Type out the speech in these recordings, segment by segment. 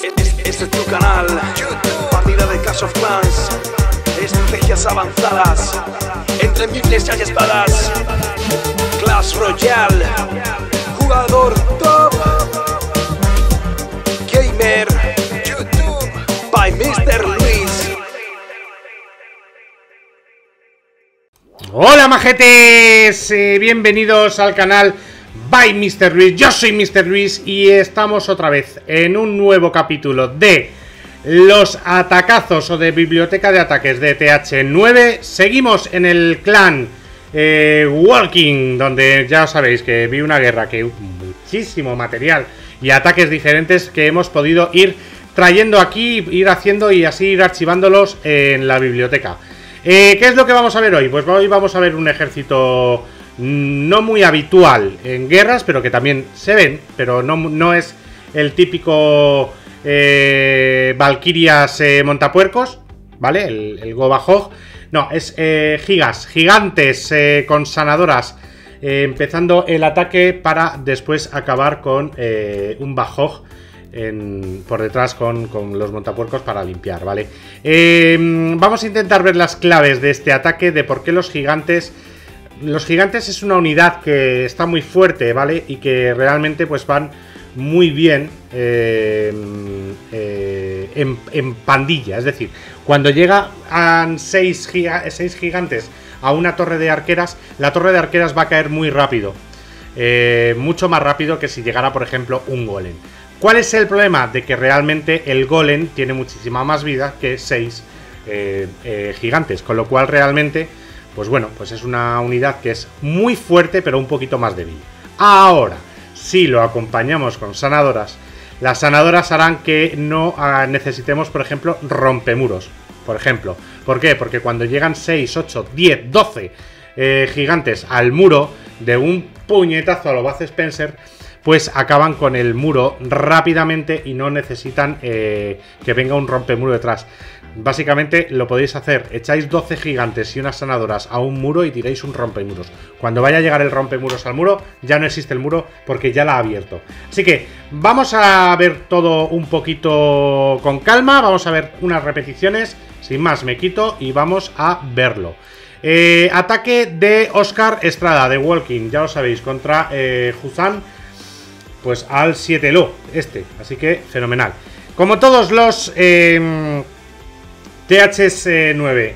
Este, es tu canal, partida de Clash of Clans, estrategias avanzadas, entre miles y espadas, Clash Royale, jugador top, gamer, YouTube, by Mr. Luis. Hola majetes, eh, bienvenidos al canal by Mr. Luis. Yo soy Mr. Luis y estamos otra vez en un nuevo capítulo de los atacazos o de biblioteca de ataques de TH9. Seguimos en el clan eh, Walking, donde ya sabéis que vi una guerra que muchísimo material y ataques diferentes que hemos podido ir trayendo aquí, ir haciendo y así ir archivándolos en la biblioteca. Eh, ¿Qué es lo que vamos a ver hoy? Pues hoy vamos a ver un ejército no muy habitual en guerras, pero que también se ven, pero no, no es el típico eh, Valkyrias eh, montapuercos, ¿vale? El, el Gobahog. No, es eh, gigas, gigantes eh, con sanadoras, empezando el ataque para después acabar con un Bajog por detrás con, con los montapuercos para limpiar, ¿vale? Vamos a intentar ver las claves de este ataque, de por qué los gigantes... Los gigantes es una unidad que está muy fuerte, ¿vale? Y que realmente pues van muy bien eh, eh, en, pandilla. Es decir, cuando llegan 6 gigantes a una torre de arqueras, la torre de arqueras va a caer muy rápido. Eh, mucho más rápido que si llegara, por ejemplo, un golem. ¿Cuál es el problema? De que realmente el golem tiene muchísima más vida que 6 gigantes. Con lo cual realmente, pues bueno, pues es una unidad que es muy fuerte pero un poquito más débil. Ahora, si lo acompañamos con sanadoras, las sanadoras harán que no ah, necesitemos, por ejemplo, rompemuros. Por ejemplo. ¿Por qué? Porque cuando llegan 6, 8, 10, 12 eh, gigantes al muro de un puñetazo a lo Spencer, pues acaban con el muro rápidamente y no necesitan eh, que venga un rompemuro detrás. Básicamente lo podéis hacer, echáis 12 gigantes y unas sanadoras a un muro y tiráis un rompemuros. Cuando vaya a llegar el rompemuros al muro, ya no existe el muro porque ya la ha abierto. Así que vamos a ver todo un poquito con calma, vamos a ver unas repeticiones, sin más me quito y vamos a verlo. Eh, ataque de Oscar Estrada, de Walking, ya lo sabéis, contra eh, pues al 7 lo, este, así que fenomenal. Como todos los eh, THS9,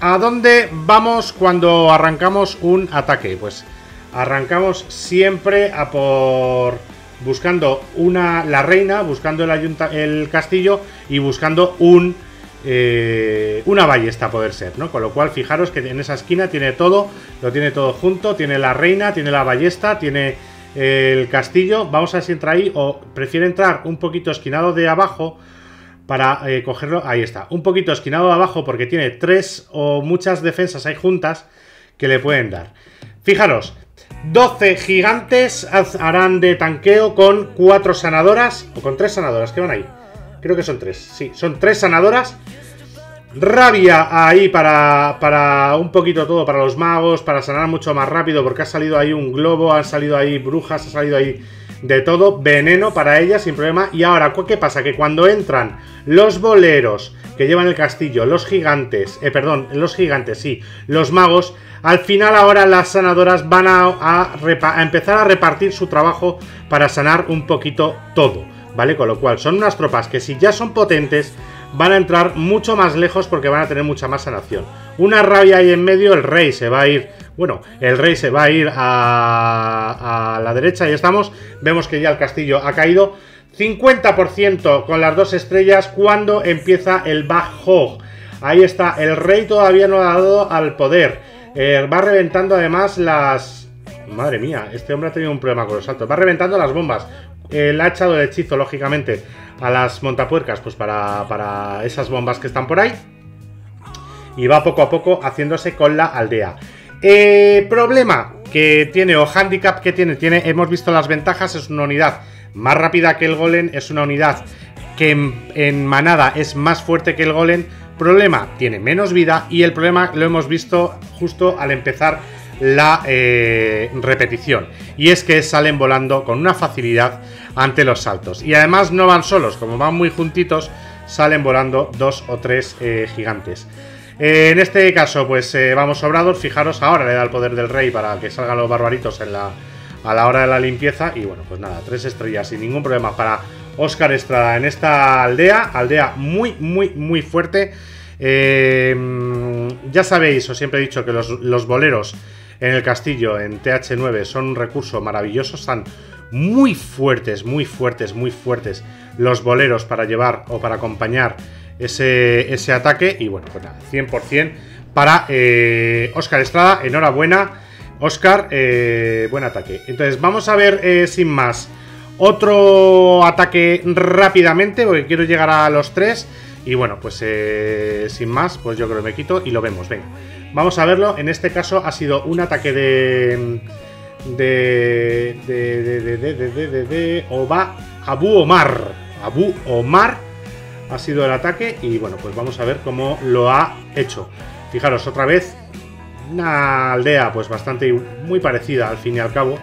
¿a dónde vamos cuando arrancamos un ataque? Pues arrancamos siempre a por buscando una la reina, buscando el, el castillo y buscando un eh, una ballesta poder ser, ¿no? Con lo cual, fijaros que en esa esquina tiene todo, lo tiene todo junto, tiene la reina, tiene la ballesta, tiene el castillo. Vamos a ver si entra ahí o prefiere entrar un poquito esquinado de abajo para eh, cogerlo. Ahí está, un poquito esquinado de abajo porque tiene tres o muchas defensas ahí juntas que le pueden dar. Fijaros, 12 gigantes harán de tanqueo con 4 sanadoras o con 3 sanadoras que van ahí. Creo que son 3, sí, son 3 sanadoras. Rabia ahí para, para un poquito todo, para los magos, para sanar mucho más rápido, porque ha salido ahí un globo, han salido ahí brujas, ha salido ahí de todo, veneno para ellas sin problema. Y ahora, ¿cu- ¿qué pasa? Que cuando entran los boleros que llevan el castillo, los gigantes, eh, perdón, los gigantes, sí, los magos, al final ahora las sanadoras van a empezar a repartir su trabajo para sanar un poquito todo, ¿vale? Con lo cual son unas tropas que si ya son potentes, van a entrar mucho más lejos porque van a tener mucha más sanación. Una rabia ahí en medio, el rey se va a ir. Bueno, el rey se va a ir a, a la derecha y estamos. Vemos que ya el castillo ha caído. 50% con las dos estrellas cuando empieza el Bajog. Ahí está, el rey todavía no ha dado al poder. Eh, va reventando además las... Madre mía, este hombre ha tenido un problema con los saltos. Va reventando las bombas. Él ha echado el hechizo, lógicamente, a las montapuercas, pues para, para esas bombas que están por ahí. Y va poco a poco haciéndose con la aldea. Eh, problema que tiene o handicap que tiene, tiene, hemos visto las ventajas, es una unidad más rápida que el golem, es una unidad que en, en manada es más fuerte que el golem. Problema, tiene menos vida y el problema lo hemos visto justo al empezar la eh, repetición. Y es que salen volando con una facilidad ante los saltos. Y además no van solos, como van muy juntitos, salen volando dos o tres eh, gigantes. Eh, en este caso, pues vamos sobrados. Fijaros, ahora le da el poder del rey para que salgan los barbaritos a la hora de la limpieza. Y bueno, pues nada, tres estrellas sin ningún problema para Oscar Estrada en esta aldea. Aldea muy, muy, muy fuerte. ya sabéis, os siempre he dicho que los boleros en el castillo, en TH9, son un recurso maravilloso. Están muy fuertes, muy fuertes, muy fuertes los boleros para llevar o para acompañar ese, ese ataque. Y bueno, pues nada, 100% para eh, Oscar Estrada. Enhorabuena, Oscar, eh, buen ataque. Entonces, vamos a ver eh, sin más otro ataque rápidamente, porque quiero llegar a los tres. Y bueno, pues sin más, pues yo creo que me quito y lo vemos. Venga, vamos a verlo. En este caso ha sido un ataque de de, de, de, de, de, de, de, Oba, Abu Omar. Abu Omar ha sido el ataque y bueno, pues vamos a ver cómo lo ha hecho. Fijaros, otra vez, una aldea pues bastante, muy parecida al fin y al cabo,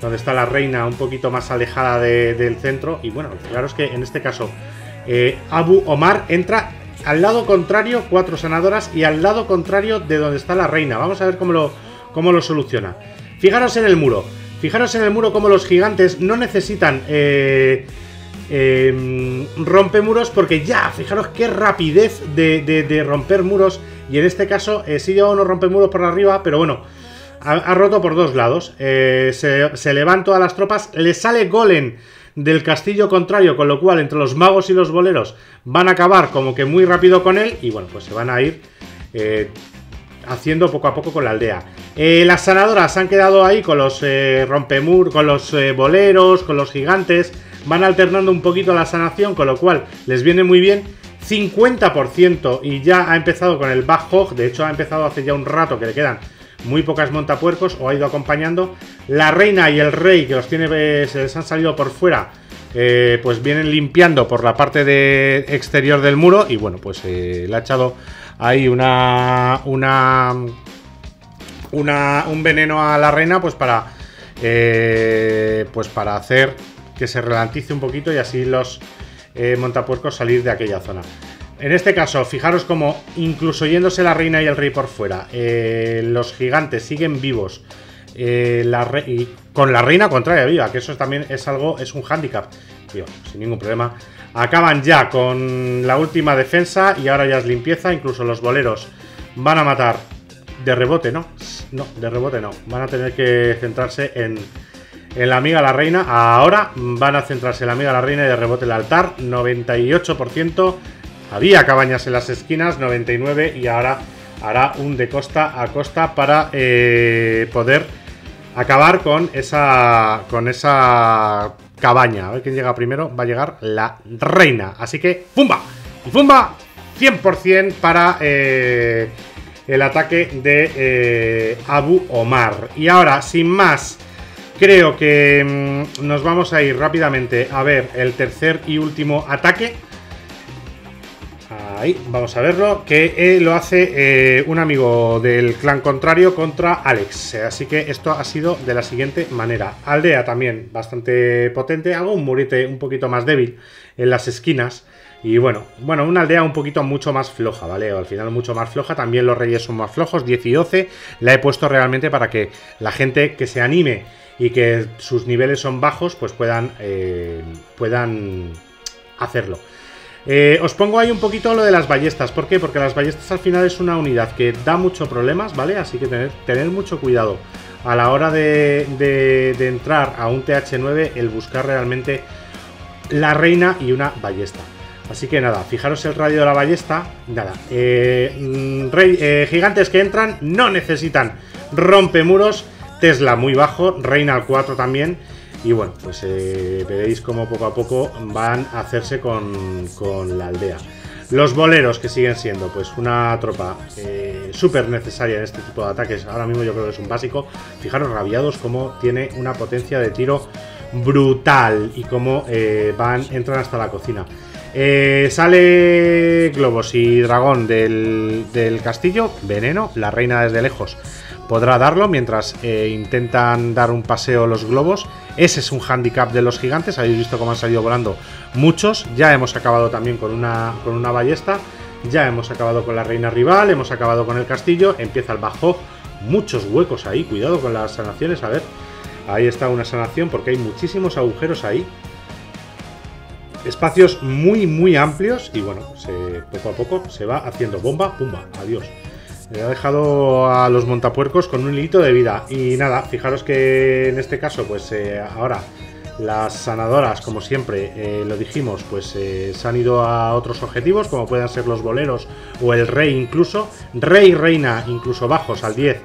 donde está la reina un poquito más alejada del centro. Y bueno, fijaros que en este caso eh, Abu Omar entra al lado contrario, cuatro sanadoras, y al lado contrario de donde está la reina. Vamos a ver cómo lo, cómo lo soluciona. Fijaros en el muro. Fijaros en el muro como los gigantes no necesitan eh, eh, rompemuros porque ya, fijaros qué rapidez de, romper muros. Y en este caso eh, sí lleva unos rompemuros por arriba, pero bueno, ha, roto por dos lados. Eh, se, se todas las tropas, le sale golem del castillo contrario, con lo cual entre los magos y los boleros van a acabar como que muy rápido con él y bueno, pues se van a ir haciendo poco a poco con la aldea. Eh, las sanadoras han quedado ahí con los eh, rompemur, con los eh, boleros, con los gigantes. Van alternando un poquito la sanación, con lo cual les viene muy bien. 50% y ya ha empezado con el Bajog. De hecho, ha empezado hace ya un rato que le quedan muy pocas montapuercos o ha ido acompañando. La reina y el rey, que los tiene, se les han salido por fuera, pues vienen limpiando por la parte de exterior del muro. Y bueno, pues le ha echado ahí una, una, una, un veneno a la reina, pues para, eh, pues para hacer que se relantice un poquito y así los eh, montapuercos salir de aquella zona. En este caso, fijaros como incluso yéndose la reina y el rey por fuera, eh, los gigantes siguen vivos. la y con la reina contraria viva, que eso también es algo, es un hándicap, sin ningún problema. Acaban ya con la última defensa y ahora ya es limpieza. Incluso los boleros van a matar de rebote, ¿no? No, de rebote no. Van a tener que centrarse en, en la amiga la reina. Ahora van a centrarse en la amiga la reina y de rebote el altar. 98%. Había cabañas en las esquinas, 99%. Y ahora hará un de costa a costa para eh, poder acabar con esa, con esa cabaña. A ver quién llega primero. Va a llegar la reina. Así que, ¡pumba! Y ¡pumba! 100% para eh, el ataque de eh, Abu Omar. Y ahora, sin más, creo que mm, nos vamos a ir rápidamente a ver el tercer y último ataque Vamos a verlo. Que eh, lo hace eh, un amigo del clan contrario contra Alex. Así que esto ha sido de la siguiente manera. Aldea también bastante potente. Hago un murete un poquito más débil en las esquinas. Y bueno, bueno, una aldea un poquito mucho más floja, ¿vale? Al final mucho más floja. También los reyes son más flojos, 10 y 12. La he puesto realmente para que la gente que se anime y que sus niveles son bajos, pues puedan, eh, puedan hacerlo. Eh, os pongo ahí un poquito lo de las ballestas. ¿Por qué? Porque las ballestas al final es una unidad que da muchos problemas, ¿vale? Así que tener, mucho cuidado a la hora de, entrar a un TH9, el buscar realmente la reina y una ballesta. Así que nada, fijaros el radio de la ballesta. Nada, eh, mm, eh, gigantes que entran no necesitan rompemuros. Tesla muy bajo, reina al 4 también. Y bueno, pues eh, veréis cómo poco a poco van a hacerse con, la aldea. Los boleros que siguen siendo pues una tropa eh, súper necesaria en este tipo de ataques. Ahora mismo yo creo que es un básico. Fijaros rabiados cómo tiene una potencia de tiro brutal y cómo eh, van, entran hasta la cocina. sale Globos y Dragón del, del castillo. Veneno, la reina desde lejos podrá darlo mientras eh, intentan dar un paseo los globos. Ese es un handicap de los gigantes, habéis visto cómo han salido volando muchos. Ya hemos acabado también con una, con una ballesta, ya hemos acabado con la reina rival, hemos acabado con el castillo, empieza el bajo, muchos huecos ahí, cuidado con las sanaciones, a ver. Ahí está una sanación porque hay muchísimos agujeros ahí espacios muy muy amplios y bueno, poco a poco se va haciendo bomba, pumba, adiós. Me ha dejado a los montapuercos con un hilito de vida. Y nada, fijaros que en este caso, pues eh, ahora las sanadoras, como siempre eh, lo dijimos, pues eh, se han ido a otros objetivos, como puedan ser los boleros o el rey incluso. Rey reina incluso bajos al 10,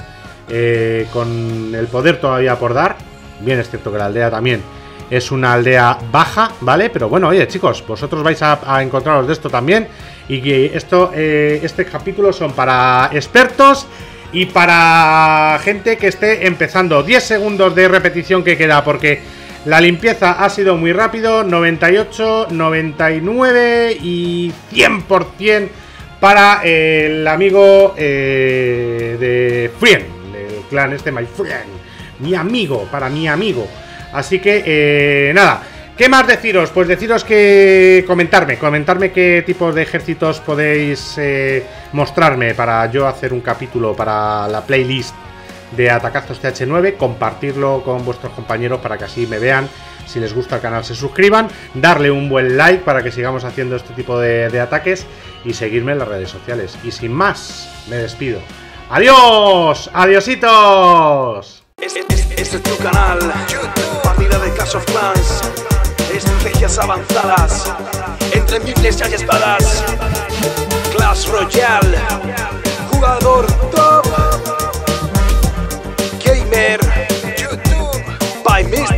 con el poder todavía por dar. Bien es cierto que la aldea también es una aldea baja, ¿vale? Pero bueno, oye chicos, vosotros vais a, a encontraros de esto también. Y que esto, eh, este capítulo son para expertos y para gente que esté empezando. 10 segundos de repetición que queda porque la limpieza ha sido muy rápido. 98, 99 y 100% para el amigo eh, de Frien, del clan este, My Friend. Mi amigo, para mi amigo. Así que, eh, nada. ¿Qué más deciros? Pues deciros que comentarme, comentarme qué tipos de ejércitos podéis eh, mostrarme para yo hacer un capítulo para la playlist de Atacazos TH9, compartirlo con vuestros compañeros para que así me vean, si les gusta el canal se suscriban, darle un buen like para que sigamos haciendo este tipo de, ataques y seguirme en las redes sociales. Y sin más, me despido. ¡Adiós! ¡Adiositos! Este, es tu canal, partida de Clash of Clans estrategias avanzadas entre miles y espadas. Clash Royale, jugador top, gamer, YouTube, by Mr.